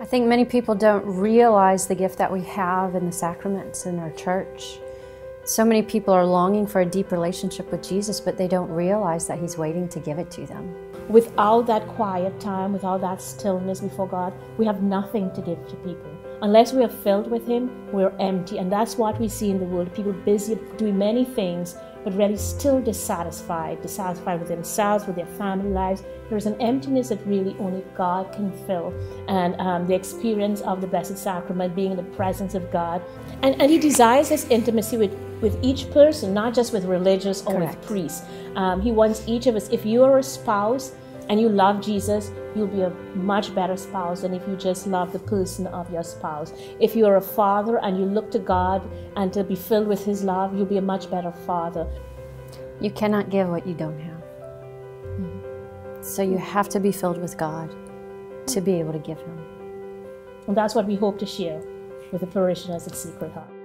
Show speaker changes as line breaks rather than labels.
I think many people don't realize the gift that we have in the sacraments in our church. So many people are longing for a deep relationship with Jesus, but they don't realize that He's waiting to give it to them.
Without that quiet time, without that stillness before God, we have nothing to give to people. Unless we are filled with Him, we're empty. And that's what we see in the world people busy doing many things, but really still dissatisfied, dissatisfied with themselves, with their family lives. There's an emptiness that really only God can fill. And um, the experience of the Blessed Sacrament, being in the presence of God. And, and He desires this intimacy with, with each person, not just with religious or
Correct.
with priests. Um, he wants each of us, if you are a spouse, and you love Jesus, you'll be a much better spouse than if you just love the person of your spouse. If you're a father and you look to God and to be filled with His love, you'll be a much better father.
You cannot give what you don't have. So you have to be filled with God to be able to give Him.
And that's what we hope to share with the parishioners at Sacred Heart.